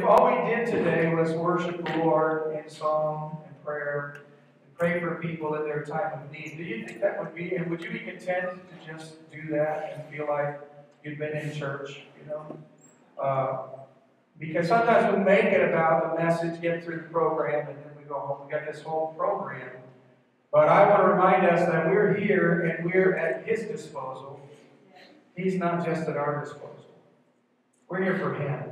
if all we did today was worship the Lord in song and prayer, and pray for people in their time of need, do you think that would be, and would you be content to just do that and feel like you've been in church, you know? Uh, because sometimes we make it about the message, get through the program, and then we go home. We got this whole program. But I want to remind us that we're here and we're at His disposal. He's not just at our disposal. We're here for Him.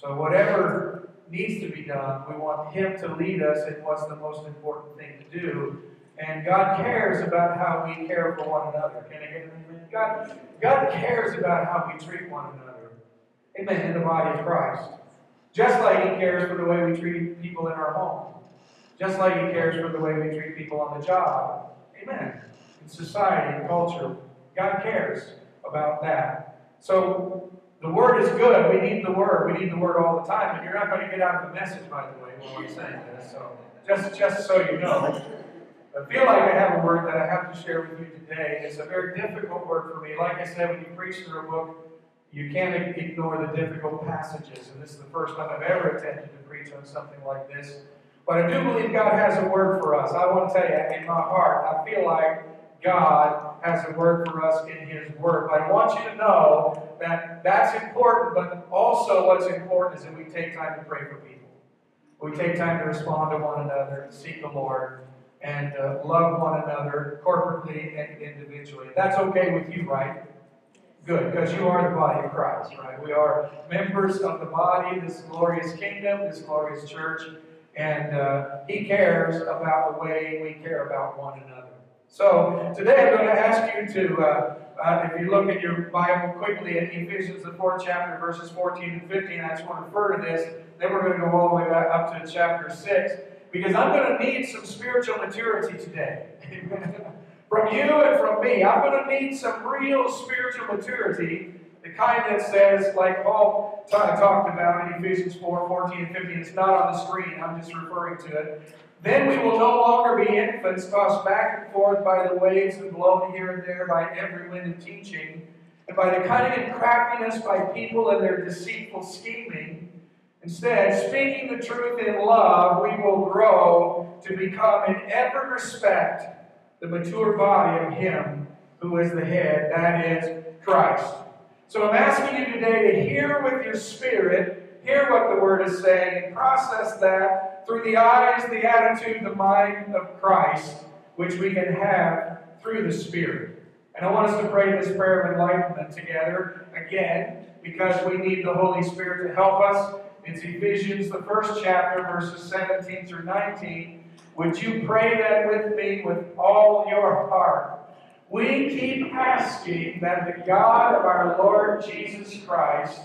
So whatever needs to be done, we want Him to lead us in what's the most important thing to do. And God cares about how we care for one another. Can I get an amen? God, God cares about how we treat one another. Amen. In the body of Christ. Just like He cares for the way we treat people in our home. Just like He cares for the way we treat people on the job. Amen. In society and culture. God cares about that. So the Word is good. We need the Word. We need the Word all the time. And you're not going to get out of the message, by the way, while I'm saying this. So just, just so you know. I feel like I have a word that I have to share with you today. It's a very difficult word for me. Like I said, when you preach through a book, you can't ignore the difficult passages. And this is the first time I've ever attempted to preach on something like this. But I do believe God has a word for us. I want to tell you, in my heart, I feel like God has a word for us in His Word. But I want you to know that that's important, but also what's important is that we take time to pray for people. We take time to respond to one another seek the Lord and uh, love one another corporately and individually. That's okay with you, right? Good, because you are the body of Christ, right? We are members of the body, this glorious kingdom, this glorious church, and uh, He cares about the way we care about one another. So today I'm going to ask you to, uh, uh, if you look at your Bible quickly at Ephesians, the fourth chapter, verses 14 and 15, I just want to refer to this. Then we're going to go all the way back up to chapter 6, because I'm going to need some spiritual maturity today. from you and from me. I'm going to need some real spiritual maturity, the kind that says, like Paul talked about in Ephesians 4 14 and 15, it's not on the screen, I'm just referring to it. Then we will no longer be infants tossed back and forth by the waves and blown here and there by every wind of teaching, and by the cunning and craftiness by people and their deceitful scheming. Instead, speaking the truth in love, we will grow to become in every respect the mature body of Him who is the head, that is Christ. So I'm asking you today to hear with your spirit, hear what the Word is saying, and process that through the eyes, the attitude, the mind of Christ, which we can have through the Spirit. And I want us to pray this prayer of enlightenment together again, because we need the Holy Spirit to help us. It's Ephesians, the first chapter, verses 17 through 19. Would you pray that with me with all your heart? We keep asking that the God of our Lord Jesus Christ,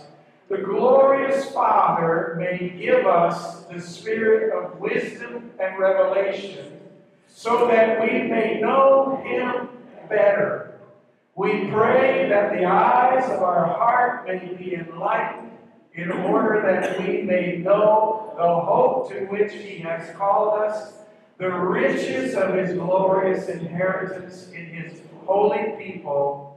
the glorious Father, may give us the spirit of wisdom and revelation so that we may know Him better. We pray that the eyes of our heart may be enlightened in order that we may know the hope to which He has called us the riches of his glorious inheritance in his holy people,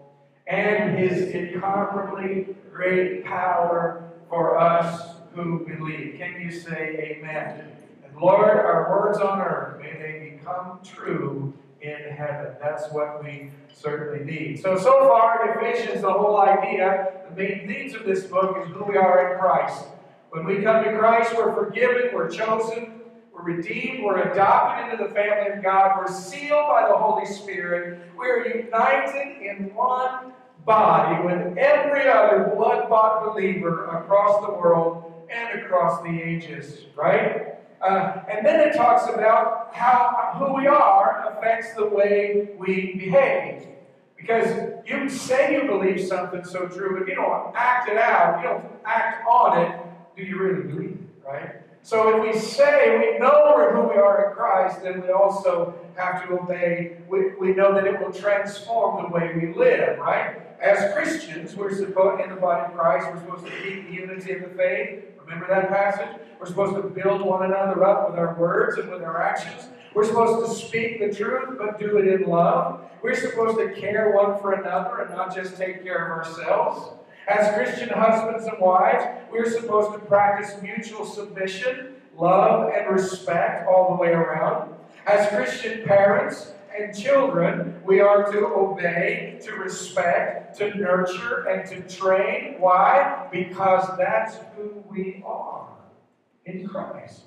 and his incomparably great power for us who believe. Can you say amen? And Lord, our words on earth, may they become true in heaven. That's what we certainly need. So, so far in Ephesians, the whole idea, the main themes of this book is who we are in Christ. When we come to Christ, we're forgiven, we're chosen, we're redeemed. We're adopted into the family of God. We're sealed by the Holy Spirit. We're united in one body with every other blood bought believer across the world and across the ages, right? Uh, and then it talks about how who we are affects the way we behave. Because you say you believe something so true, but you don't act it out, you don't act on it, do you really believe it, right? So if we say we know who we are in Christ, then we also have to obey. We, we know that it will transform the way we live, right? As Christians, we're supposed in the body of Christ, we're supposed to keep the unity of the faith. Remember that passage? We're supposed to build one another up with our words and with our actions. We're supposed to speak the truth, but do it in love. We're supposed to care one for another and not just take care of ourselves. As Christian husbands and wives, we're supposed to practice mutual submission, love, and respect all the way around. As Christian parents and children, we are to obey, to respect, to nurture, and to train. Why? Because that's who we are in Christ.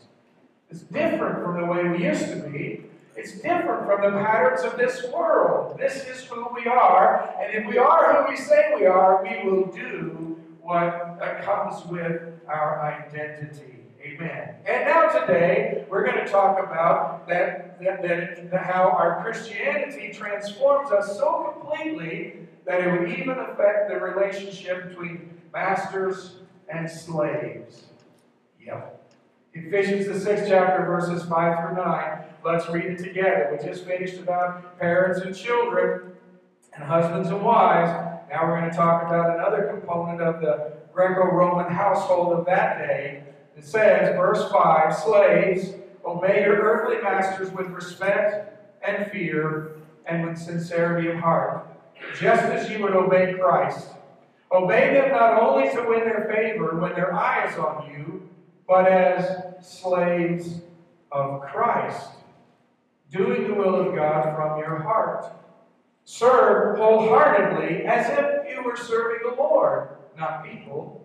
It's different from the way we used to be. It's different from the patterns of this world. This is who we are, and if we are who we say we are, we will do what comes with our identity. Amen. And now today, we're going to talk about that, that, that, that how our Christianity transforms us so completely that it would even affect the relationship between masters and slaves. Yep. Ephesians, the sixth chapter, verses 5 through 9. Let's read it together. We just finished about parents and children and husbands and wives. Now we're going to talk about another component of the Greco Roman household of that day. It says, verse 5 Slaves, obey your earthly masters with respect and fear and with sincerity of heart, just as you would obey Christ. Obey them not only to win their favor when their eye is on you, but as slaves of Christ doing the will of God from your heart. Serve wholeheartedly as if you were serving the Lord, not people,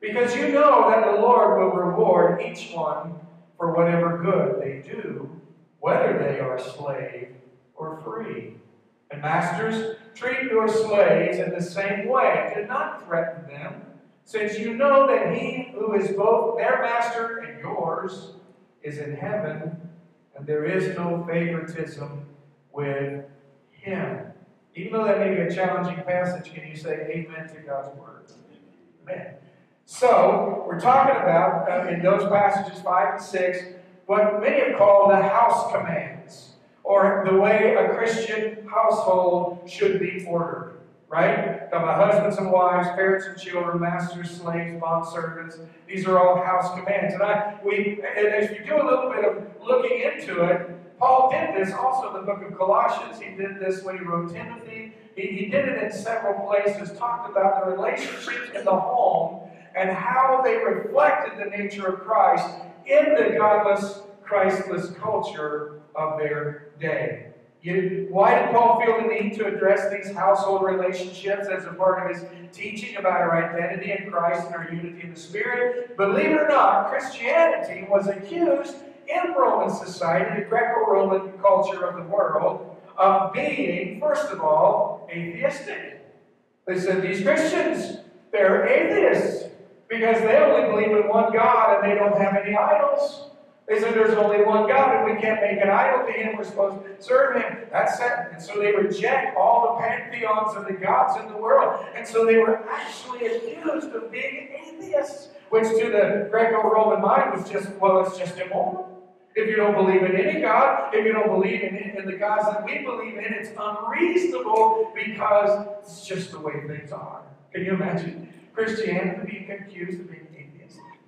because you know that the Lord will reward each one for whatever good they do, whether they are slave or free. And masters, treat your slaves in the same way. Do not threaten them, since you know that he who is both their master and yours is in heaven and there is no favoritism with Him. Even though that may be a challenging passage, can you say amen to God's word? Amen. So, we're talking about, uh, in those passages 5 and 6, what many have called the house commands, or the way a Christian household should be ordered right? Got my husbands and wives, parents and children, masters, slaves, bond servants. These are all house commands. And I we and if you do a little bit of looking into it, Paul did this also in the book of Colossians. He did this when he wrote Timothy. He, he did it in several places, talked about the relationships in the home and how they reflected the nature of Christ in the godless, Christless culture of their day. You, why did Paul feel the need to address these household relationships as a part of his teaching about our identity in Christ and our unity in the Spirit? Believe it or not, Christianity was accused in Roman society, the Greco Roman culture of the world, of being, first of all, atheistic. They said these Christians, they're atheists because they only believe in one God and they don't have any idols. They said there's only one God and we can't make an idol to him. We're supposed to serve him. That's it. And so they reject all the pantheons of the gods in the world. And so they were actually accused of being atheists, which to the Greco-Roman mind was just, well, it's just immoral. If you don't believe in any God, if you don't believe in, in the gods that we believe in, it's unreasonable because it's just the way things are. Can you imagine Christianity being accused of being?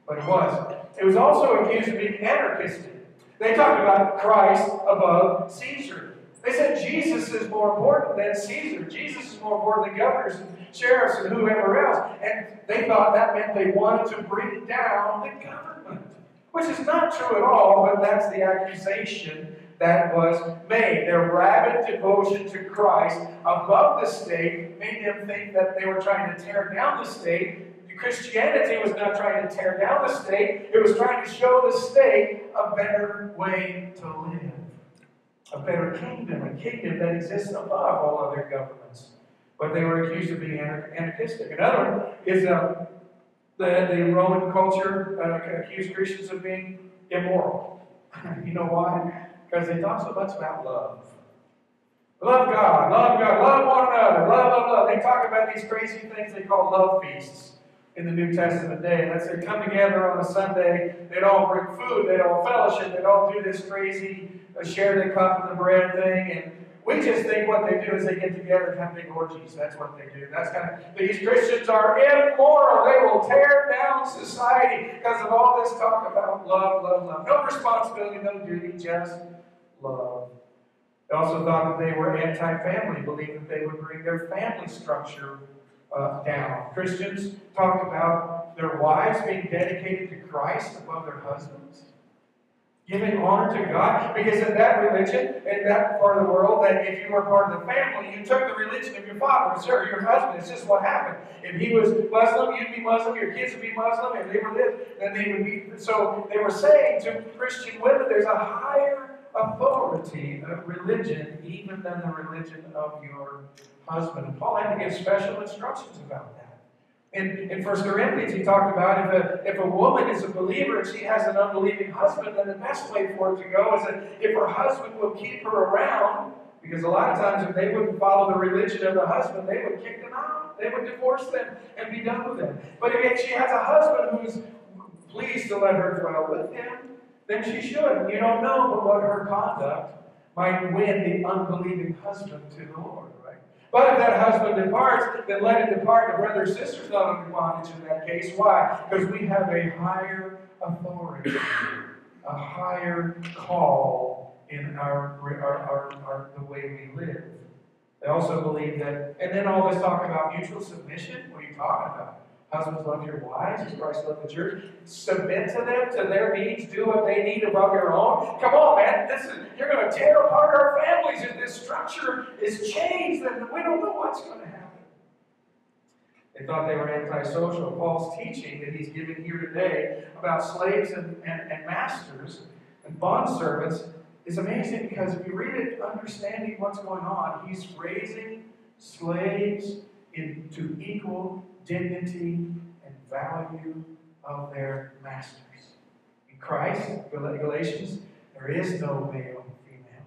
But it was. It was also accused of being anarchistic. They talked about Christ above Caesar. They said Jesus is more important than Caesar. Jesus is more important than governors and sheriffs and whoever else. And they thought that meant they wanted to bring down the government, which is not true at all, but that's the accusation that was made. Their rabid devotion to Christ above the state made them think that they were trying to tear down the state Christianity was not trying to tear down the state, it was trying to show the state a better way to live. A better kingdom, a kingdom that exists above all other governments. But they were accused of being anarchistic. Another one is uh, the, the Roman culture uh, accused Christians of being immoral. you know why? Because they talk so much about love. Love God, love God, love one another, love, love, love. They talk about these crazy things they call love feasts in the New Testament day. As they come together on a Sunday, they'd all bring food, they'd all fellowship, they'd all do this crazy uh, share the cup and the bread thing. And we just think what they do is they get together and have big orgies. That's what they do. That's kind of these Christians are immoral. They will tear down society because of all this talk about love, love, love. No responsibility, no duty, just love. They also thought that they were anti-family, believed that they would bring their family structure uh, down. Christians talked about their wives being dedicated to Christ above their husbands. Giving honor to God, because in that religion, in that part of the world, that if you were part of the family, you took the religion of your father, or your husband. It's just what happened. If he was Muslim, you'd be Muslim, your kids would be Muslim, if they were this, then they would be. So they were saying to Christian women, there's a higher authority of religion, even than the religion of your husband. And Paul had to give special instructions about that. In, in 1 Corinthians, he talked about if a, if a woman is a believer and she has an unbelieving husband, then the best way for it to go is that if her husband will keep her around, because a lot of times if they wouldn't follow the religion of the husband, they would kick them out. They would divorce them and be done with them. But if she has a husband who's pleased to let her dwell with him, then she should. You don't know but what her conduct might win the unbelieving husband to the Lord. Right? But if that husband departs, then let it depart. The brother or sister's not under bondage in that case. Why? Because we have a higher authority, a higher call in our, our, our, our the way we live. They also believe that, and then all this talk about mutual submission. What are you talking about? Husbands, love your wives as Christ loved the church. Submit to them, to their needs. Do what they need above your own. Come on, man. This is you're going to tear apart our families if this structure is changed. Then we don't know what's going to happen. They thought they were antisocial. Paul's teaching that he's giving here today about slaves and, and, and masters and bondservants is amazing because if you read it, understanding what's going on, he's raising slaves into equal dignity and value of their masters. In Christ, Galatians, there is no male female.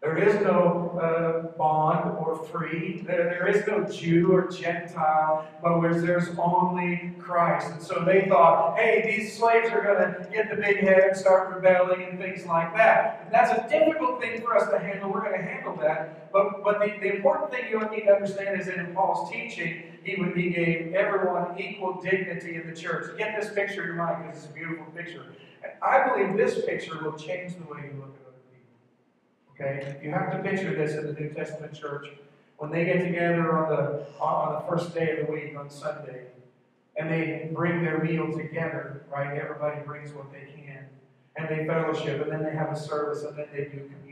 there is no uh, bond or free. There, there is no Jew or Gentile, but where there's only Christ. And so they thought, hey, these slaves are going to get the big head and start rebelling and things like that. And that's a difficult thing for us to handle. We're going to handle that. But, but the, the important thing you need to understand is that in Paul's teaching, he, would, he gave everyone equal dignity in the church. Get this picture in your mind because it's a beautiful picture. And I believe this picture will change the way you look at other people. Okay? You have to picture this in the New Testament church. When they get together on the, on the first day of the week, on Sunday, and they bring their meal together, right? Everybody brings what they can. And they fellowship, and then they have a service, and then they do communion.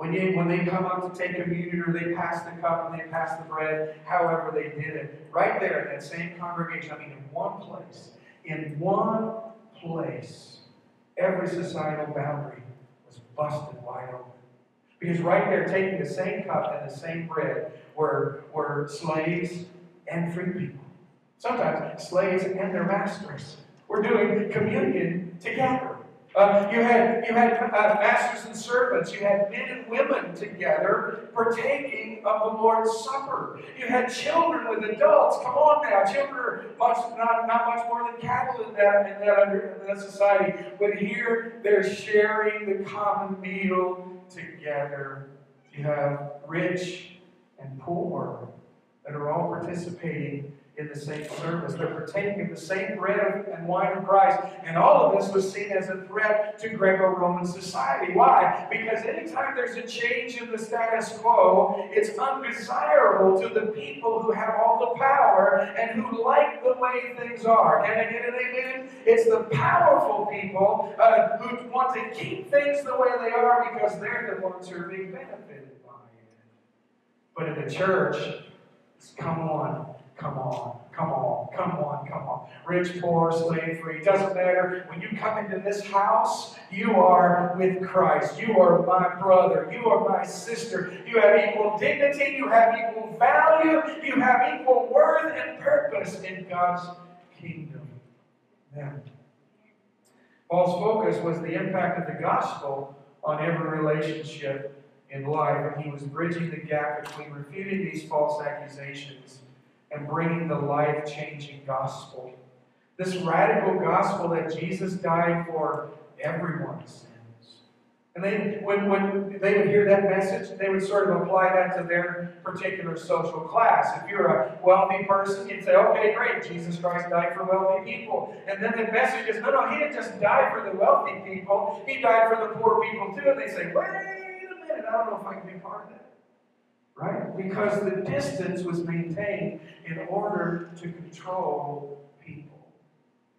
When, you, when they come up to take communion, or they pass the cup and they pass the bread, however they did it, right there in that same congregation, I mean, in one place, in one place, every societal boundary was busted wide open. Because right there, taking the same cup and the same bread were, were slaves and free people. Sometimes slaves and their masters were doing communion together. Uh, you had, you had uh, masters and servants. You had men and women together partaking of the Lord's Supper. You had children with adults. Come on now. Children are much, not, not much more than cattle in that, in that, under, in that society. But here they're sharing the common meal together. You have rich and poor that are all participating in the same service. They're partaking of the same bread and wine of Christ. And all of this was seen as a threat to Greco Roman society. Why? Because anytime there's a change in the status quo, it's undesirable to the people who have all the power and who like the way things are. Can I get an amen? It's the powerful people uh, who want to keep things the way they are because they're the ones who are being benefited by it. But in the church, it's come on. Come on, come on, come on, come on. Rich, poor, slave free, doesn't matter. When you come into this house, you are with Christ. You are my brother. You are my sister. You have equal dignity. You have equal value. You have equal worth and purpose in God's kingdom. Amen. Paul's focus was the impact of the gospel on every relationship in life, and he was bridging the gap between refuting these false accusations and bringing the life changing gospel. This radical gospel that Jesus died for everyone's sins. And then when, when they would hear that message, they would sort of apply that to their particular social class. If you're a wealthy person, you'd say, okay, great, Jesus Christ died for wealthy people. And then the message is, no, no, he didn't just die for the wealthy people, he died for the poor people too. And they say, wait a minute, I don't know if I can be part of that. Right? Because the distance was maintained in order to control people.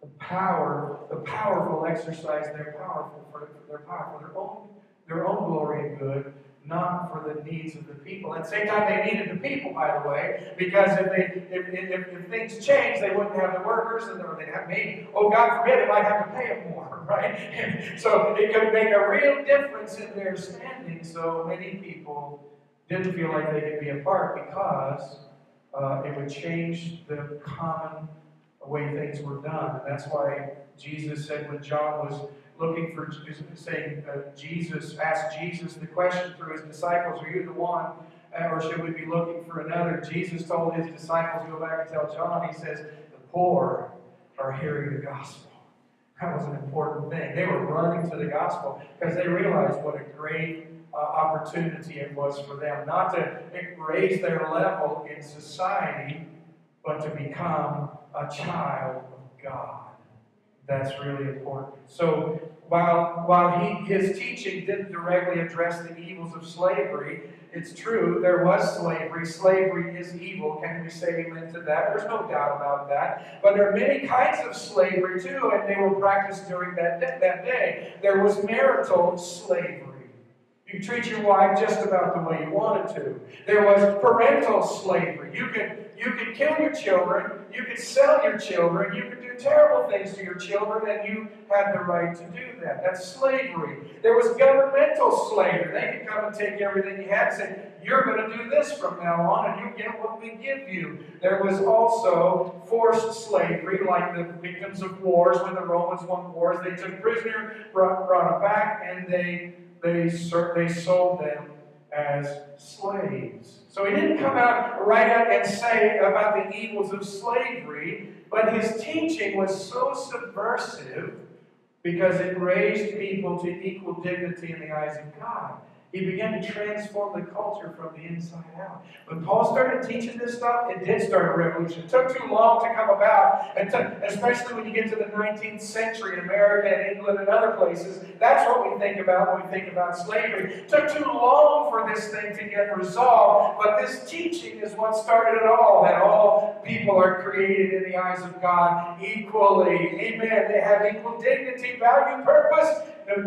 The power, the powerful exercise their powerful for their power for their own their own glory and good, not for the needs of the people. At the same time, they needed the people, by the way, because if they if, if, if things changed, they wouldn't have the workers, and they'd have maybe, oh God forbid, they might have to pay them more, right? so it could make a real difference in their standing. So many people didn't feel like they could be a part because uh, it would change the common way things were done. And that's why Jesus said when John was looking for, saying, uh, Jesus, asked Jesus the question through his disciples, Are you the one? Uh, or should we be looking for another? Jesus told his disciples, Go back and tell John, he says, The poor are hearing the gospel. That was an important thing. They were running to the gospel because they realized what a great uh, opportunity it was for them. Not to raise their level in society, but to become a child of God. That's really important. So while, while he, his teaching didn't directly address the evils of slavery, it's true, there was slavery. Slavery is evil. Can we say amen to that? There's no doubt about that. But there are many kinds of slavery too, and they were practiced during that, that day. There was marital slavery. You treat your wife just about the way you wanted to. There was parental slavery. You could, you could kill your children, you could sell your children, you could do terrible things to your children, and you had the right to do that. That's slavery. There was governmental slavery. They could come and take everything you had and say, You're going to do this from now on, and you get what we give you. There was also forced slavery, like the victims of wars. When the Romans won wars, they took prisoner, brought, brought them back, and they they, they sold them as slaves. So he didn't come out right out and say about the evils of slavery, but his teaching was so subversive because it raised people to equal dignity in the eyes of God. He began to transform the culture from the inside out. When Paul started teaching this stuff, it did start a revolution. It took too long to come about, and to, especially when you get to the 19th century in America and England and other places. That's what we think about when we think about slavery. It took too long for this thing to get resolved, but this teaching is what started it all that all people are created in the eyes of God equally. Amen. They have equal dignity, value, purpose,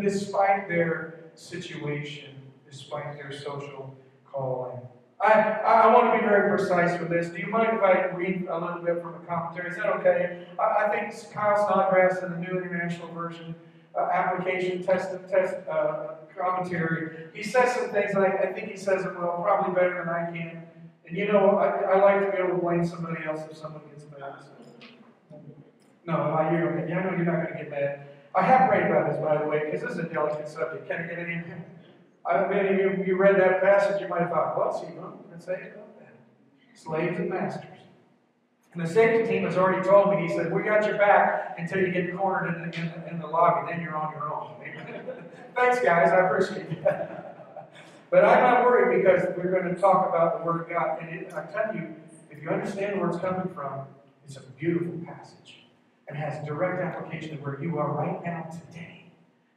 despite their situation despite their social calling. I, I want to be very precise with this. Do you mind if I read a little bit from a commentary? Is that okay? I, I think Kyle Snodgrass in the New International Version uh, application test, test uh, commentary, he says some things, and I, I, think he says it well, probably better than I can. And you know, I, I like to be able to blame somebody else if someone gets mad. No, I, you don't, I know you're not going to get mad. I have prayed about this, by the way, because this is a delicate subject. Can I get it I mean, if you, you read that passage, you might have thought, well, see, what can say about that? Slaves and masters. And the safety team has already told me, he said, we got your back until you get cornered in the, in the, in the lobby, then you're on your own. Thanks, guys, I appreciate that. but I'm not worried because we're going to talk about the Word of God. And it, I tell you, if you understand where it's coming from, it's a beautiful passage and has direct application to where you are right now today,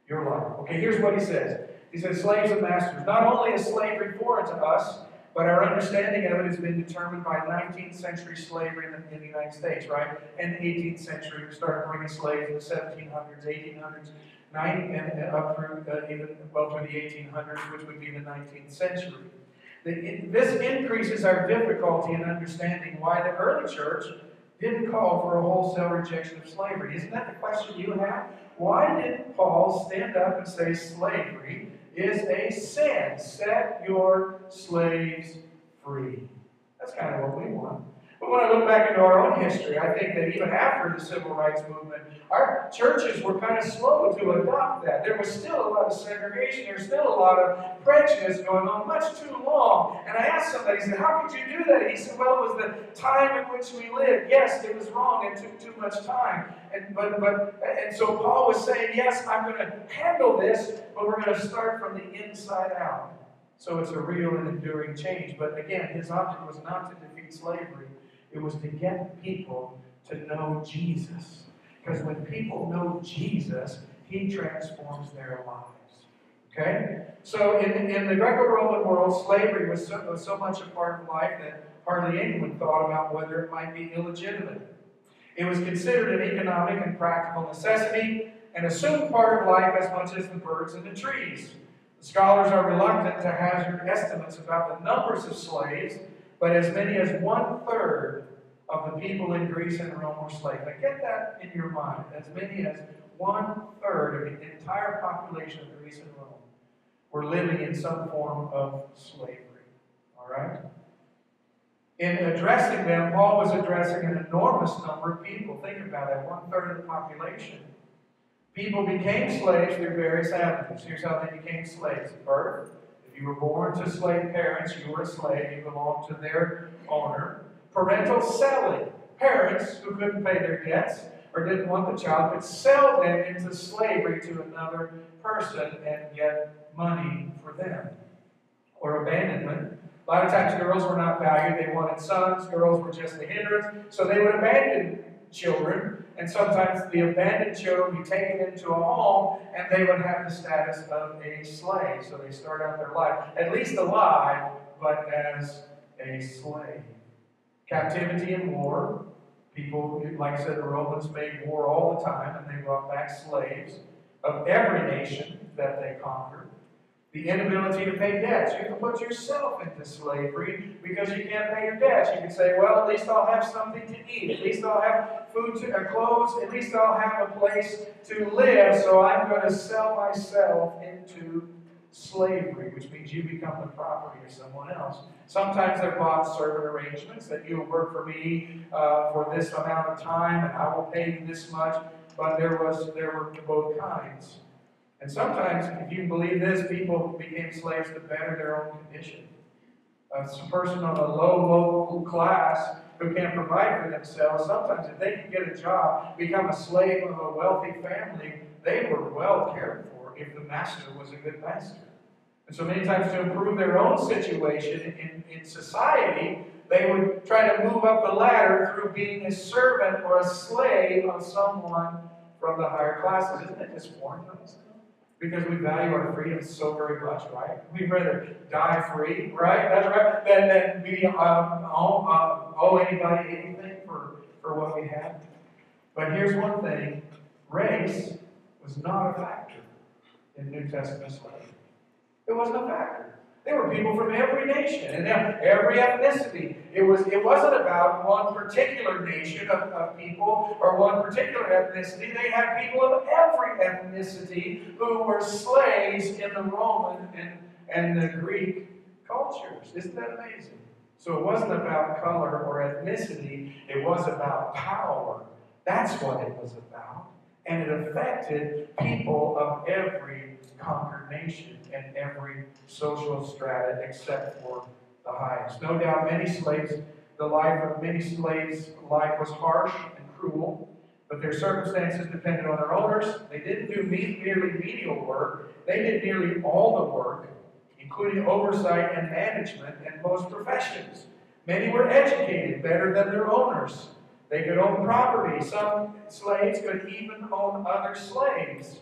your life. Okay, here's what he says. He says, slaves and masters. Not only is slavery foreign to us, but our understanding of it has been determined by 19th century slavery in the, in the United States, right? And the 18th century, we started bringing slaves in the 1700s, 1800s, 90, and up through uh, even well through the 1800s, which would be the 19th century. The, this increases our difficulty in understanding why the early church didn't call for a wholesale rejection of slavery. Isn't that the question you have? Why didn't Paul stand up and say slavery is a sin. Set your slaves free. That's kind of what we want. But when I look back into our own history, I think that even after the civil rights movement, our churches were kind of slow to adopt that. There was still a lot of segregation. There's still a lot of prejudice going on, much too long. And I asked somebody, he said, how could you do that? He said, well, it was the time in which we lived. Yes, it was wrong. It took too much time. And, but, but, and so Paul was saying, yes, I'm going to handle this, but we're going to start from the inside out. So it's a real and enduring change. But again, his object was not to defeat slavery, it was to get people to know Jesus. Because when people know Jesus, he transforms their lives. Okay? So in, in the Greco-Roman world, slavery was so, was so much a part of life that hardly anyone thought about whether it might be illegitimate. It was considered an economic and practical necessity and assumed part of life as much as the birds and the trees. Scholars are reluctant to hazard estimates about the numbers of slaves, but as many as one third of the people in Greece and Rome were slaves. Now get that in your mind. As many as one third of the entire population of Greece and Rome were living in some form of slavery. All right? In addressing them, Paul was addressing an enormous number of people. Think about that one third of the population. People became slaves through various avenues. Here's how they became slaves birth. You were born to slave parents, you were a slave. You belonged to their owner. Parental selling. Parents who couldn't pay their debts or didn't want the child could sell them into slavery to another person and get money for them. Or abandonment. A lot of times girls were not valued. They wanted sons. Girls were just a hindrance. So they would abandon children. And sometimes the abandoned children would be taken into a home and they would have the status of a slave. So they start out their life, at least alive, but as a slave. Captivity and war. People, like I said, the Romans made war all the time and they brought back slaves of every nation that they conquered. The inability to pay debts. You can put yourself into slavery because you can't pay your debts. You can say, well, at least I'll have something to eat. At least I'll have food to, or clothes. At least I'll have a place to live. So I'm going to sell myself into slavery, which means you become the property of someone else. Sometimes they're bought servant arrangements that you'll work for me uh, for this amount of time and I will pay you this much. But there was there were both kinds. And sometimes, if you believe this, people became slaves to better their own condition. A person on a low, low class who can't provide for themselves, sometimes if they can get a job, become a slave of a wealthy family, they were well cared for if the master was a good master. And so many times to improve their own situation in, in society, they would try to move up the ladder through being a servant or a slave of someone from the higher classes. Isn't it just boring? Because we value our freedom so very much, right? We'd rather die free, right? That's right, than, than be um, owe, uh, owe anybody anything for, for what we have. But here's one thing race was not a factor in New Testament slavery. It wasn't a factor. There were people from every nation and every ethnicity. It, was, it wasn't about one particular nation of, of people or one particular ethnicity. They had people of every ethnicity who were slaves in the Roman and, and the Greek cultures. Isn't that amazing? So it wasn't about color or ethnicity, it was about power. That's what it was about. And it affected people of every conquered nation and every social strata except for the highest. No doubt many slaves, the life of many slaves' life was harsh and cruel, but their circumstances depended on their owners. They didn't do merely menial work, they did nearly all the work, including oversight and management in most professions. Many were educated better than their owners. They could own property. Some slaves could even own other slaves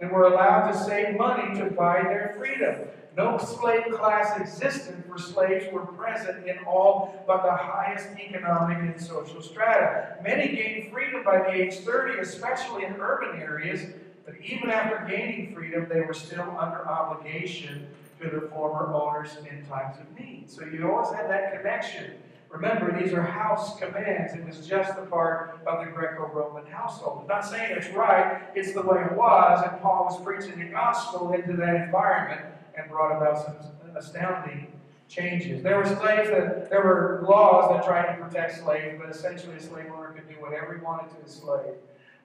and were allowed to save money to buy their freedom. No slave class existed, for slaves were present in all but the highest economic and social strata. Many gained freedom by the age 30, especially in urban areas, but even after gaining freedom, they were still under obligation to their former owners in times of need. So you always had that connection. Remember, these are house commands. It was just a part of the Greco-Roman household. I'm not saying it's right, it's the way it was, and Paul was preaching the gospel into that environment and brought about some astounding changes. There were slaves that there were laws that tried to protect slaves, but essentially a slave owner could do whatever he wanted to his slave.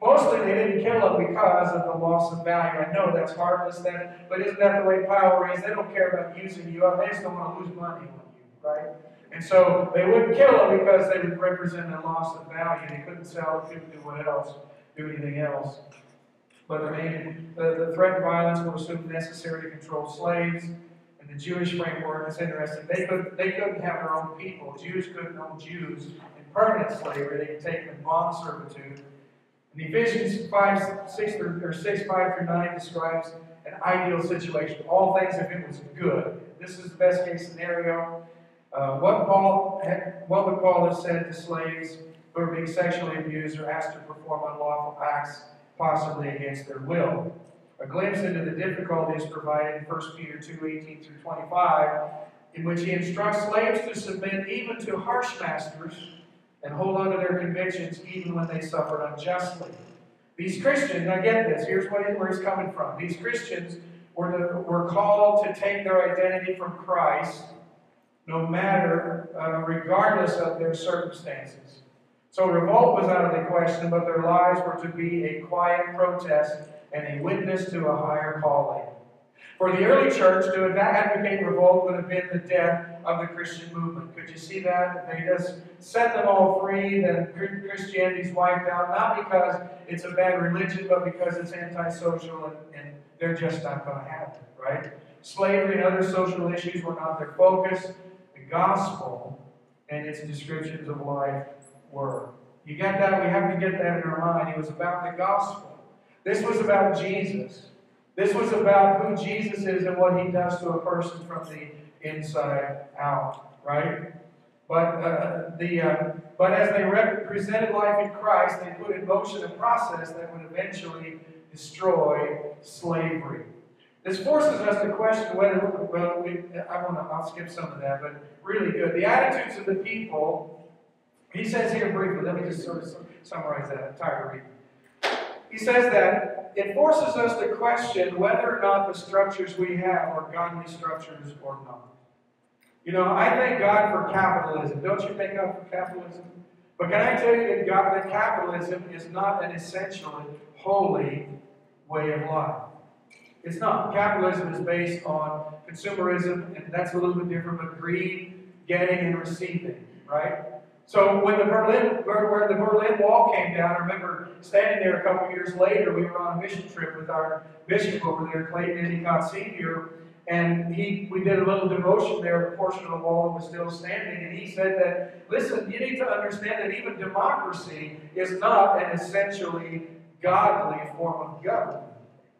Mostly they didn't kill them because of the loss of value. I know that's heartless, that, but isn't that the way power is? They don't care about using you up. They just don't want to lose money on you, right? And so they wouldn't kill them because they would represent a loss of value. They couldn't sell it, couldn't do what else, do anything else. But I mean, the, the threat and violence were assumed necessary to control slaves. And the Jewish framework, is interesting. They, could, they couldn't have their own people. Jews couldn't own Jews in permanent slavery. They could take them in bond servitude. And Ephesians 5, 6, or 6, 5 through 9 describes an ideal situation. All things if it was good. This is the best case scenario. Uh, what Paul, what would Paul have said to slaves who are being sexually abused or asked to perform unlawful acts, possibly against their will? A glimpse into the difficulties provided in 1 Peter 2 18 through 25, in which he instructs slaves to submit even to harsh masters and hold on to their convictions even when they suffered unjustly. These Christians, now get this, here's where he's coming from. These Christians were, were called to take their identity from Christ no matter, uh, regardless of their circumstances. So revolt was out of the question, but their lives were to be a quiet protest and a witness to a higher calling. For the early church, to advocate revolt would have been the death of the Christian movement. Could you see that? They just set them all free, then Christianity's wiped out, not because it's a bad religion, but because it's antisocial and, and they're just not going to have it, right? Slavery and other social issues were not their focus. Gospel and its descriptions of life were. You get that? We have to get that in our mind. It was about the gospel. This was about Jesus. This was about who Jesus is and what he does to a person from the inside out, right? But uh, the uh, but as they represented life in Christ, they put in motion a process that would eventually destroy slavery. This forces us to question whether well, we, I want to I'll skip some of that, but really good. The attitudes of the people. He says here briefly. Let me just sort of summarize that. Of reading. He says that it forces us to question whether or not the structures we have are godly structures or not. You know, I thank God for capitalism. Don't you thank God for capitalism? But can I tell you that, God, that capitalism is not an essentially holy way of life? It's not. Capitalism is based on consumerism, and that's a little bit different, but greed, getting, and receiving, right? So when the Berlin, where the Berlin Wall came down, I remember standing there a couple years later. We were on a mission trip with our bishop over there, Clayton Endicott Sr., and he, we did a little devotion there, a portion of the wall was still standing, and he said that, listen, you need to understand that even democracy is not an essentially godly form of government.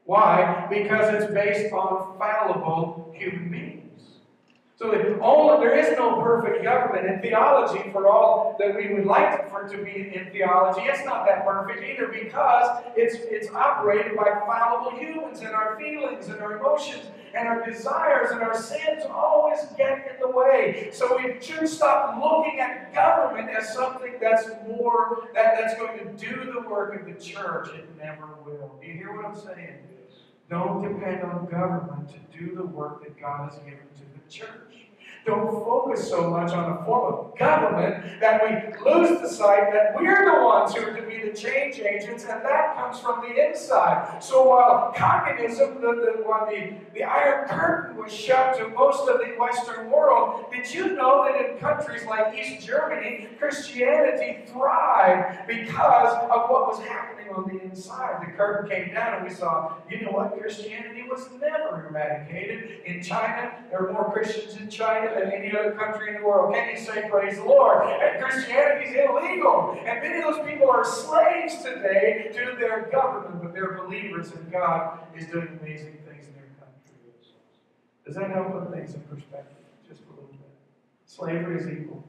Why? Because it's based on fallible human beings. So all there is no perfect government in theology for all that we would like for to be in theology. It's not that perfect either because it's it's operated by fallible humans and our feelings and our emotions and our desires and our sins always get in the way. So we should stop looking at government as something that's more that, that's going to do the work of the church. It never will. Do you hear what I'm saying? Don't depend on government to do the work that God has given to the church don't focus so much on a form of government that we lose the sight that we're the ones who are to be the change agents, and that comes from the inside. So while communism, the, the, while the, the Iron Curtain was shut to most of the Western world, did you know that in countries like East Germany, Christianity thrived because of what was happening on the inside? The curtain came down, and we saw, you know what? Christianity was never eradicated. In China, there were more Christians in China than any other country in the world. Can you say praise the Lord? And Christianity is illegal. And many of those people are slaves today to their government, but they're believers and God is doing amazing things in their country. Does that help put things in perspective? Just a little bit. Slavery is equal.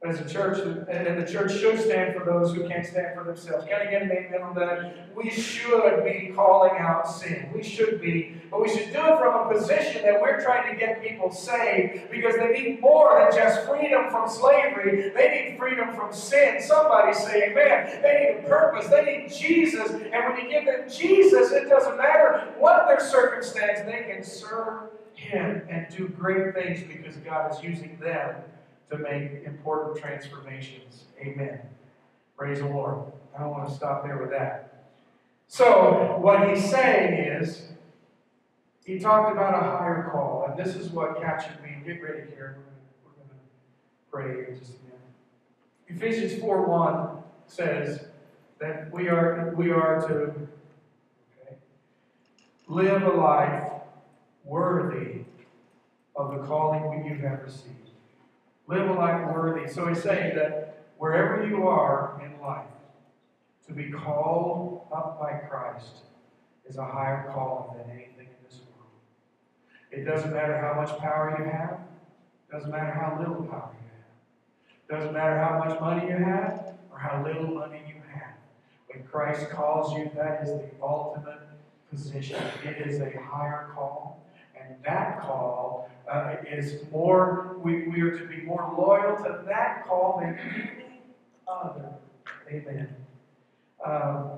As a church, and the church should stand for those who can't stand for themselves. Can I get an amen on that? We should be calling out sin. We should be. But we should do it from a position that we're trying to get people saved because they need more than just freedom from slavery. They need freedom from sin. Somebody say amen. They need a purpose. They need Jesus. And when you give them Jesus, it doesn't matter what their circumstance, they can serve Him and do great things because God is using them to make important transformations. Amen. Praise the Lord. I don't want to stop there with that. So, what he's saying is, he talked about a higher call, and this is what captured me. Get ready here. We're going to pray here just a minute. Ephesians 4 1 says that we are, we are to okay, live a life worthy of the calling you have received. Live a life worthy. So he's saying that wherever you are in life, to be called up by Christ is a higher calling than anything in this world. It doesn't matter how much power you have. It doesn't matter how little power you have. It doesn't matter how much money you have or how little money you have. When Christ calls you, that is the ultimate position. It is a higher call. That call uh, is more, we, we are to be more loyal to that call than any other. Amen. Um,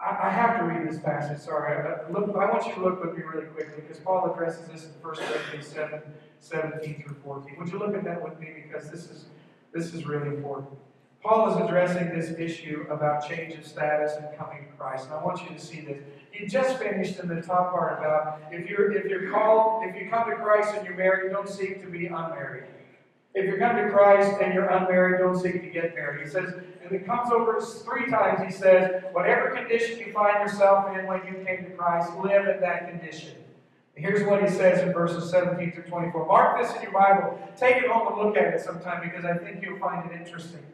I, have to read this passage, sorry. I, look, I want you to look with me really quickly because Paul addresses this in 1 Corinthians 7, 17 through 14. Would you look at that with me because this is, this is really important. Paul is addressing this issue about change of status and coming to Christ. And I want you to see this. He just finished in the top part about if you're if you're called, if you come to Christ and you're married, don't seek to be unmarried. If you come to Christ and you're unmarried, don't seek to get married. He says, and it comes over three times. He says, whatever condition you find yourself in when you came to Christ, live in that condition. Here's what he says in verses 17 through 24. Mark this in your Bible. Take it home and look at it sometime because I think you'll find it interesting.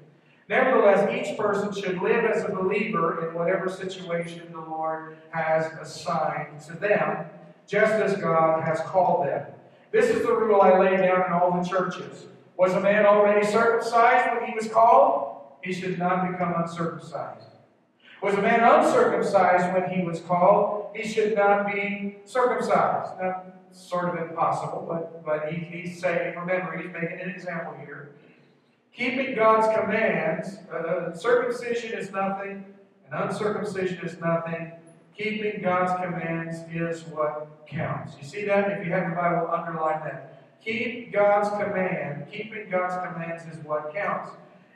Nevertheless, each person should live as a believer in whatever situation the Lord has assigned to them, just as God has called them. This is the rule I lay down in all the churches. Was a man already circumcised when he was called? He should not become uncircumcised. Was a man uncircumcised when he was called? He should not be circumcised. Now, sort of impossible, but, but he, he's saying, remember, he's making an example here. Keeping God's commands, uh, circumcision is nothing, and uncircumcision is nothing. Keeping God's commands is what counts. You see that? If you have your Bible, underline that. Keep God's command. Keeping God's commands is what counts.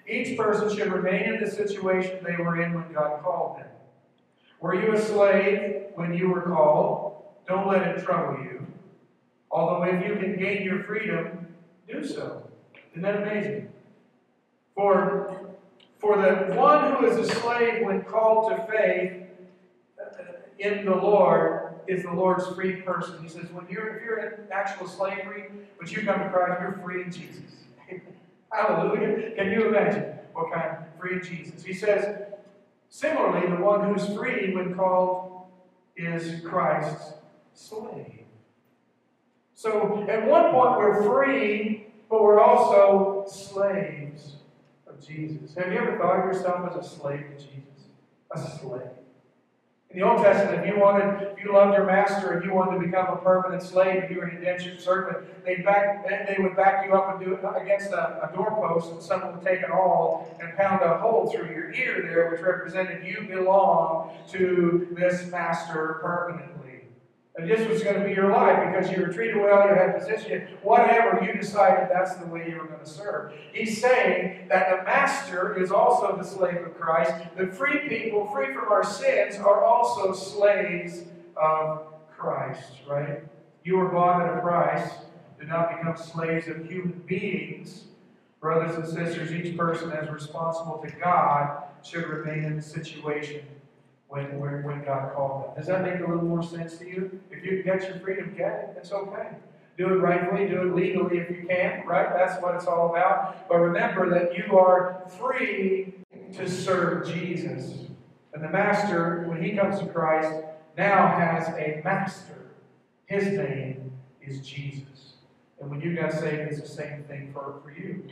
Each person should remain in the situation they were in when God called them. Were you a slave when you were called? Don't let it trouble you. Although if you can gain your freedom, do so. Isn't that amazing? For, for the one who is a slave when called to faith uh, in the Lord is the Lord's free person. He says, when you're if you're in actual slavery, but you come to Christ, you're free in Jesus. Hallelujah. Can you imagine what kind of free in Jesus? He says, similarly, the one who's free when called is Christ's slave. So at one point we're free, but we're also slaves of Jesus. Have you ever thought of yourself as a slave to Jesus? A slave. In the Old Testament, if you wanted, if you loved your master and you wanted to become a permanent slave, you were an indentured servant, they'd back, they would back you up and do against a, a doorpost, and someone would take an awl and pound a hole through your ear there, which represented you belong to this master permanently. And this was going to be your life because you were treated well, you had position, whatever, you decided that's the way you were going to serve. He's saying that the master is also the slave of Christ. The free people, free from our sins, are also slaves of Christ, right? You were bought at a price. Do not become slaves of human beings. Brothers and sisters, each person as responsible to God should remain in the situation when, when, when God called them. Does that make a little more sense to you? If you get your freedom, get it. It's okay. Do it rightfully, do it legally if you can, right? That's what it's all about. But remember that you are free to serve Jesus. And the master, when he comes to Christ, now has a master. His name is Jesus. And when you got saved, it's the same thing for, for you.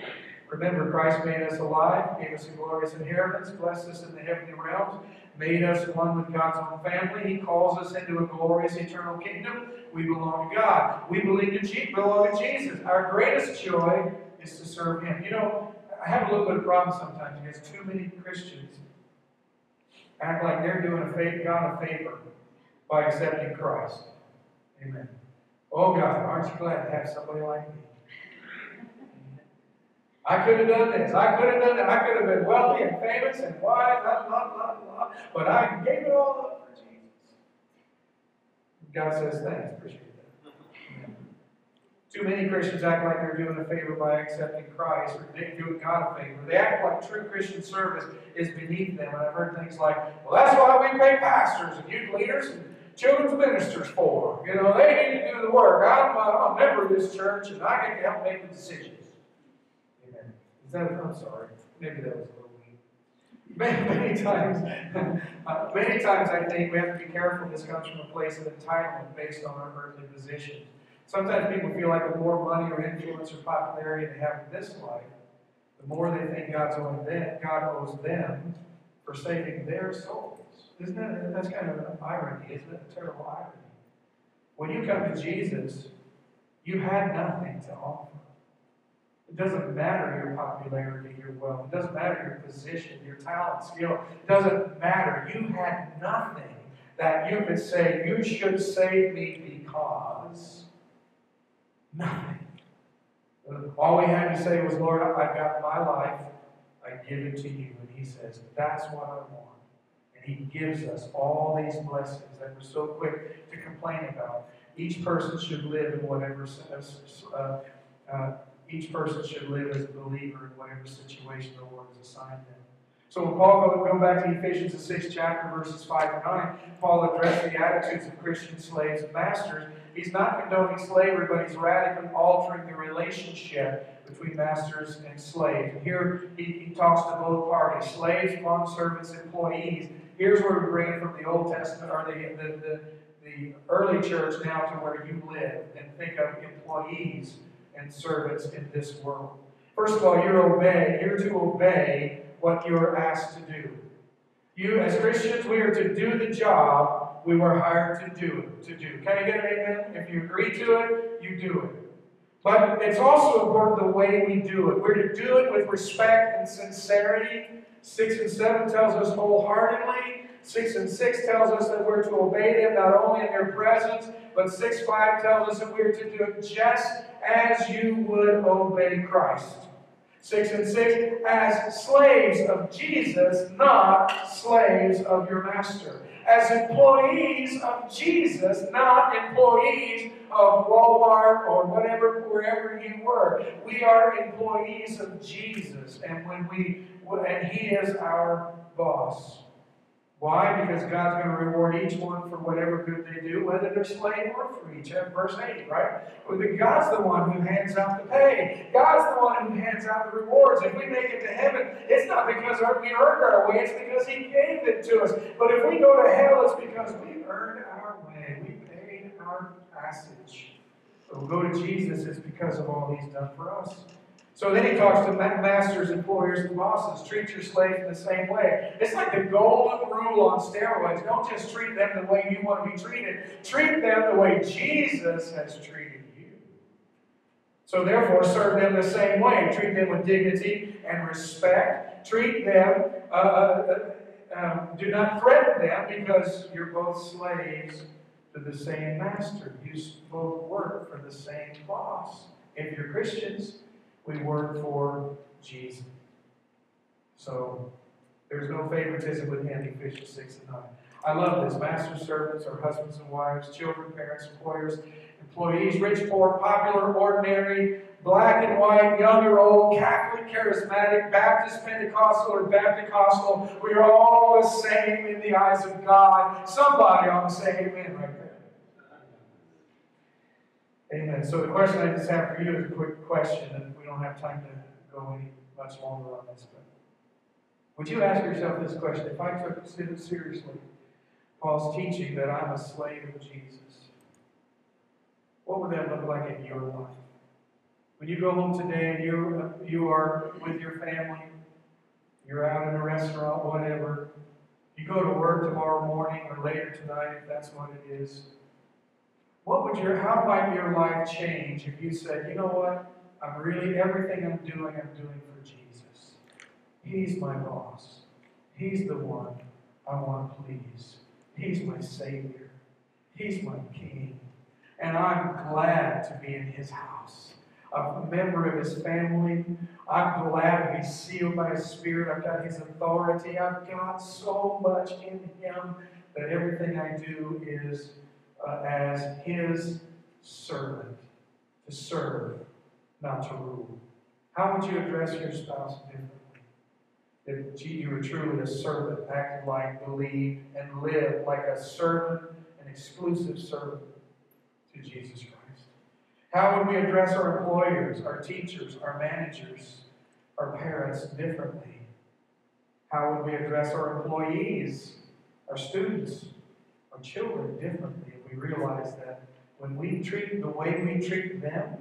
Remember, Christ made us alive, gave us a glorious inheritance, blessed us in the heavenly realms, made us one with God's own family. He calls us into a glorious eternal kingdom. We belong to God. We believe in Jesus, belong to Jesus. Our greatest joy is to serve Him. You know, I have a little bit of problem sometimes because too many Christians act like they're doing a favor, God a favor by accepting Christ. Amen. Oh God, aren't you glad to have somebody like me? I could have done this. I could have done that. I could have been wealthy and famous and wise, blah, blah, blah, blah. But I gave it all up for Jesus. God says, thanks. Appreciate that. Too many Christians act like they're doing a favor by accepting Christ or doing God a favor. They act like true Christian service is beneath them. And I've heard things like, well, that's why we pay pastors and youth leaders and children's ministers for. You know, they need to do the work. I'm, I'm a member of this church and I get to help make the decisions. That, I'm sorry. Maybe that was a little weak. Many, many times, uh, many times I think we have to be careful. This comes from a place of entitlement based on our earthly position. Sometimes people feel like the more money or influence or popularity they have in this life, the more they think God's owing them, God owes them for saving their souls. Isn't that that's kind of an irony, isn't it? A terrible irony. When you come to Jesus, you had nothing to offer. It doesn't matter your popularity, your wealth. It doesn't matter your position, your talent, skill. It doesn't matter. You had nothing that you could say, you should save me because nothing. All we had to say was, Lord, I've got my life. I give it to you. And he says, that's what I want. And he gives us all these blessings that we're so quick to complain about. Each person should live in whatever, uh, uh, each person should live as a believer in whatever situation the Lord has assigned them. So when Paul go, go back to Ephesians, the sixth chapter, verses 5 and 9, Paul addressed the attitudes of Christian slaves and masters. He's not condoning slavery, but he's radically altering the relationship between masters and slaves. Here he, he talks to both parties, slaves, bond servants, employees. Here's where we bring it from the Old Testament, or the, the, the, the early church now to where you live, and think of employees and servants in this world. First of all, you're obey, you're to obey what you're asked to do. You, as Christians, we are to do the job we were hired to do to do. Can I get an amen? If you agree to it, you do it. But it's also important the way we do it. We're to do it with respect and sincerity. Six and seven tells us wholeheartedly. Six and six tells us that we're to obey them not only in their presence, but six five tells us that we're to do it just as you would obey Christ. 6 and 6, as slaves of Jesus, not slaves of your master. As employees of Jesus, not employees of Walmart or whatever, wherever you were. We are employees of Jesus, and when we and He is our boss. Why? Because God's going to reward each one for whatever good they do, whether they're slave or free. Verse 8, right? But God's the one who hands out the pay. God's the one who hands out the rewards. If we make it to heaven, it's not because we earned our way, it's because He gave it to us. But if we go to hell, it's because we earned our way. We paid our passage. So we go to Jesus, it's because of all He's done for us. So then he talks to masters, employers, and bosses. Treat your slaves in the same way. It's like the golden rule on steroids. Don't just treat them the way you want to be treated. Treat them the way Jesus has treated you. So therefore, serve them the same way. Treat them with dignity and respect. Treat them, uh, uh, uh um, do not threaten them because you're both slaves to the same master. You both work for the same boss. If you're Christians, we work for Jesus. So there's no favoritism with him, Ephesians 6 and 9. I love this. Master servants are husbands and wives, children, parents, employers, employees, rich, poor, popular, ordinary, black and white, young or old, Catholic, charismatic, Baptist, Pentecostal, or Baptist-Costal. We are all the same in the eyes of God. Somebody ought to say amen right Amen. So the question I just have for you is a quick question, and we don't have time to go any much longer on this. But would you ask yourself this question? If I took seriously Paul's teaching that I'm a slave of Jesus, what would that look like in your life? When you go home today and you you are with your family, you're out in a restaurant, whatever. You go to work tomorrow morning or later tonight, if that's what it is. What would your, how might your life change if you said, you know what? I'm really, everything I'm doing, I'm doing for Jesus. He's my boss. He's the one I want to please. He's my Savior. He's my King. And I'm glad to be in His house. I'm a member of His family. I'm glad to be sealed by His Spirit. I've got His authority. I've got so much in Him that everything I do is uh, as his servant, to serve, not to rule. How would you address your spouse differently? If you were truly a servant, acted like, believed, and lived like a servant, an exclusive servant to Jesus Christ. How would we address our employers, our teachers, our managers, our parents differently? How would we address our employees, our students, our children differently? We realize that when we treat the way we treat them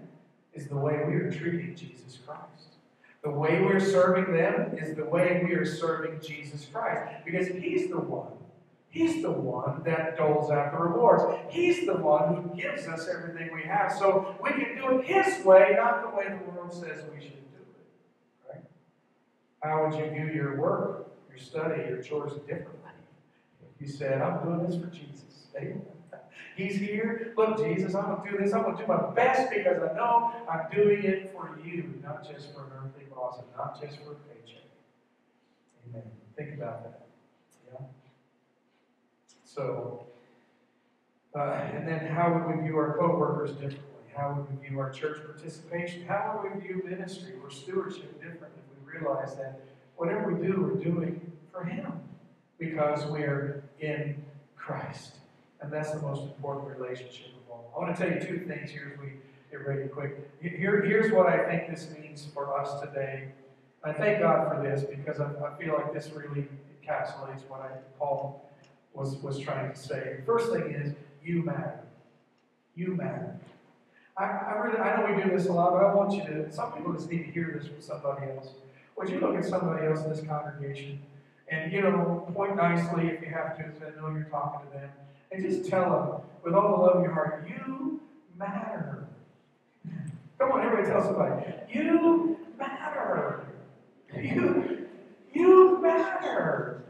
is the way we are treating Jesus Christ. The way we're serving them is the way we are serving Jesus Christ. Because He's the one. He's the one that doles out the rewards. He's the one who gives us everything we have. So we can do it His way, not the way the world says we should do it. Right? How would you view your work, your study, your chores differently? If you said, I'm doing this for Jesus. Amen. He's here. Look, Jesus, I'm going to do this. I'm going to do my best because I know I'm doing it for you, not just for an earthly boss and not just for a paycheck. Amen. Think about that. Yeah. So, uh, and then how would we view our co-workers differently? How would we view our church participation? How would we view ministry or stewardship differently if we realize that whatever we do, we're doing for Him because we're in Christ. And that's the most important relationship of all. I want to tell you two things here as we get ready quick. Here, here's what I think this means for us today. I thank God for this because I, I feel like this really encapsulates what I, Paul was, was trying to say. First thing is, you matter. You matter. I, I really, I know we do this a lot, but I want you to, some people just need to hear this from somebody else. Would you look at somebody else in this congregation and, you know, point nicely if you have to, so I know you're talking to them, and just tell them with all the love in your heart, you matter. Come on, everybody tell somebody, you matter. You, you matter.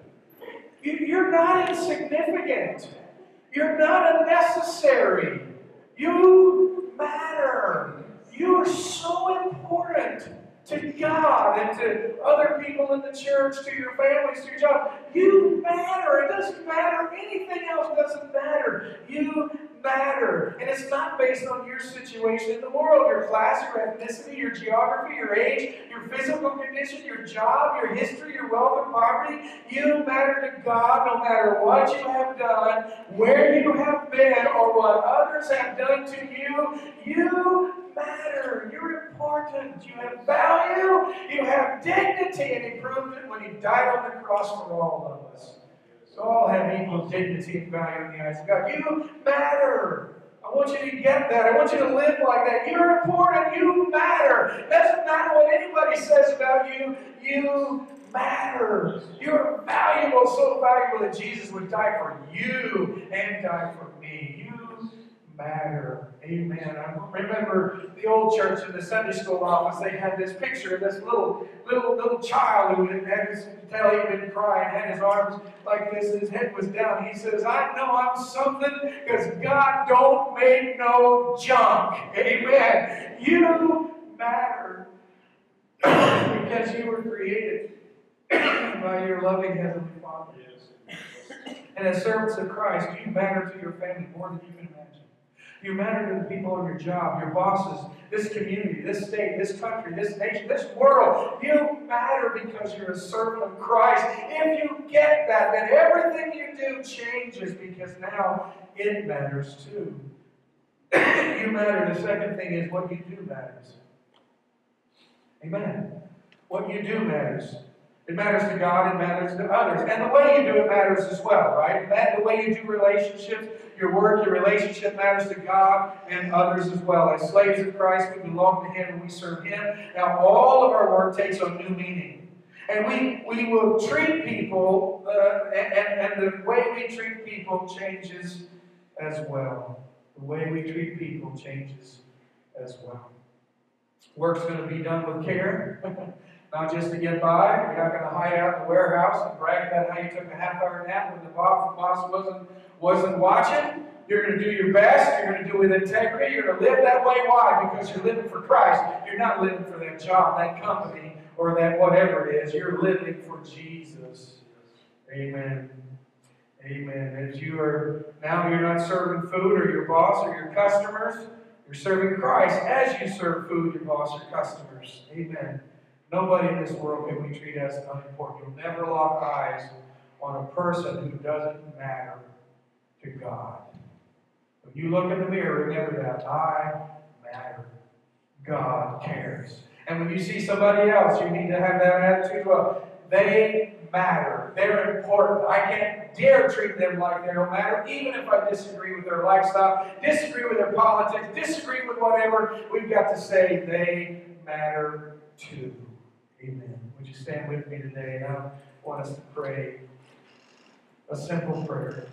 You, you're not insignificant. You're not unnecessary. You matter. You are so important to God and to other people in the church, to your families, to your job. You matter. It doesn't matter. Anything else doesn't matter. You matter. And it's not based on your situation in the world, your class, your ethnicity, your geography, your age, your physical condition, your job, your history, your wealth and poverty. You matter to God no matter what you have done, where you have been, or what others have done to you. You. You have value. You have dignity. And He proved it when He died on the cross for all of us. So all have equal dignity and value in the eyes of God. You matter. I want you to get that. I want you to live like that. You're important. You matter. Doesn't matter what anybody says about you. You matter. You're valuable, so valuable that Jesus would die for you and die for. Matter. Amen. I remember the old church in the Sunday school office, they had this picture of this little little little child who had his tail he'd been crying, had his arms like this, his head was down. He says, I know I'm something because God don't make no junk. Amen. You matter because you were created by your loving Heavenly Father. And as servants of Christ, you matter to your family more than you can. You matter to the people on your job, your bosses, this community, this state, this country, this nation, this world. You matter because you're a servant of Christ. If you get that, then everything you do changes because now it matters too. you matter. The second thing is what you do matters. Amen. What you do matters. It matters to God, it matters to others. And the way you do it matters as well, right? That, the way you do relationships, your work, your relationship matters to God and others as well. As slaves of Christ, we belong to Him and we serve Him. Now, all of our work takes on new meaning. And we, we will treat people, uh, and, and, and the way we treat people changes as well. The way we treat people changes as well. Work's going to be done with care. Not just to get by. You're not going to hide out in the warehouse and brag about how you took a half hour nap when the boss, wasn't, wasn't watching. You're going to do your best. You're going to do it with integrity. You're going to live that way. Why? Because you're living for Christ. You're not living for that job, that company, or that whatever it is. You're living for Jesus. Amen. Amen. As you are now, you're not serving food or your boss or your customers. You're serving Christ as you serve food, your boss, or customers. Amen. Nobody in this world can we treat as unimportant. You'll never lock eyes on a person who doesn't matter to God. When you look in the mirror, remember that. I matter. God cares. And when you see somebody else, you need to have that attitude well. They matter. matter. They're important. I can't dare treat them like they don't matter, even if I disagree with their lifestyle, disagree with their politics, disagree with whatever. We've got to say they matter too. Amen. Would you stand with me today? And I want us to pray a simple prayer.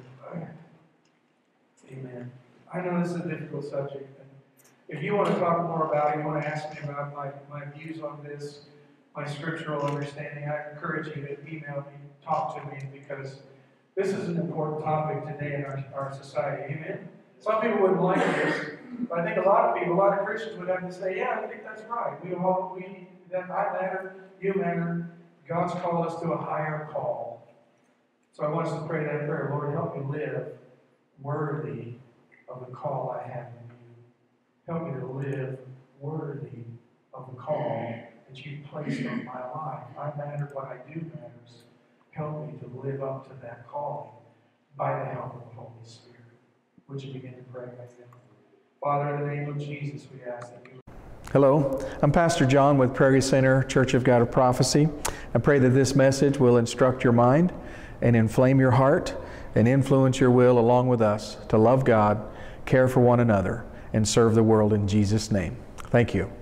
Amen. I know this is a difficult subject. If you want to talk more about it, you want to ask me about my, my views on this, my scriptural understanding, I encourage you to email me, talk to me, because this is an important topic today in our, our society. Amen? Some people wouldn't like this, but I think a lot of people, a lot of Christians would have to say, yeah, I think that's right. We all, we, that I matter, you matter. God's called us to a higher call. So I want us to pray that prayer. Lord, help me live worthy of the call I have in you. Help me to live worthy of the call that you've placed on my life. I matter, what I do matters. Help me to live up to that calling by the help of the Holy Spirit. Would you begin to pray right now? Father, in the name of Jesus, we ask that you. Hello, I'm Pastor John with Prairie Center Church of God of Prophecy. I pray that this message will instruct your mind and inflame your heart and influence your will along with us to love God, care for one another, and serve the world in Jesus' name. Thank you.